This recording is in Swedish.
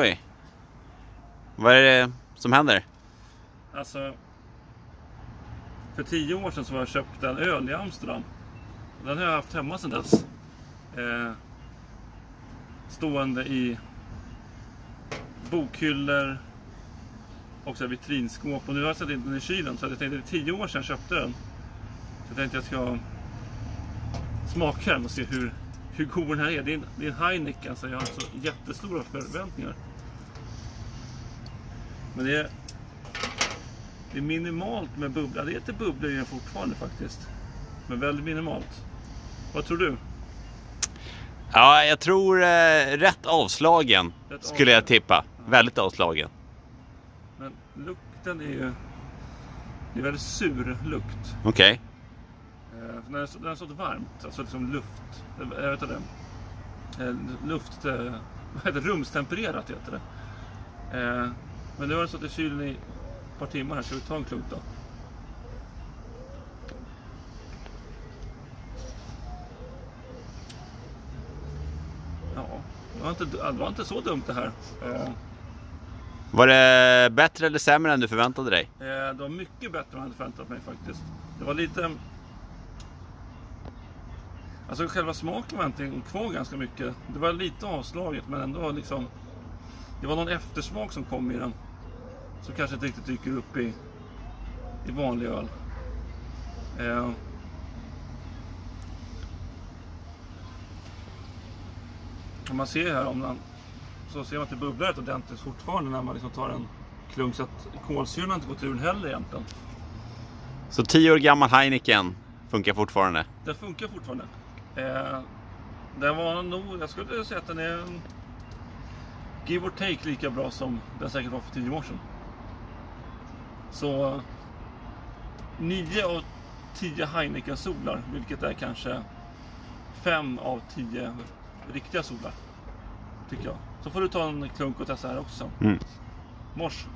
Oj. Vad är det som händer? Alltså, för tio år sedan så var jag köpt en öl i Amsterdam. Den har jag haft hemma sedan dess. Eh, stående i bokhyllor och så här vitrinskåp. Och nu har jag satt in den i kylen. Så jag tänkte det är tio år sedan jag köpte den. Så jag tänkte jag ska smaka den och se hur, hur god den här är. Det är en, det är en Heineken så jag har så jättestora förväntningar. Men det är, det är minimalt med bubbla. Det är lite bubblor i den fortfarande faktiskt. Men väldigt minimalt. Vad tror du? Ja, jag tror eh, rätt avslagen Rätt skulle jag tippa. Väldigt avslagen. Men lukten är ju... Det är väldigt sur lukt. Okej. Eh, när den den stått varmt, alltså liksom luft... eh, Jag vet inte. Eh, luft... Eh, vad heter det? Rumstempererat heter det. Men nu har den stått i kylen i ett par timmar här, så vi tar en klunk då. Ja, det var inte, det var inte så dumt det här. Eh, Var det bättre eller sämre än du förväntade dig? Eh, Det var mycket bättre än jag hade förväntat mig faktiskt. Det var lite... Alltså själva smaken var inte kvar ganska mycket. Det var lite avslaget men ändå liksom... Det var någon eftersmak som kom i den. Som kanske inte riktigt dyker upp i, i vanlig öl. Eh. Om man ser här om man... Så ser man att det bubblar rätt ordentligt fortfarande när man liksom tar en klunk. Så att kolsyran har inte gått ur den heller egentligen. Så 10 år gammal Heineken funkar fortfarande. Den funkar fortfarande. Eh, den var nog, jag skulle säga att den är give or take lika bra som den säkert var för 10 år sedan. Så 9 av 10 Heineken solar, vilket är kanske 5 av 10 riktiga solar. Tycker jag. Så får du ta en klunk och testa här också. Mm. Mors!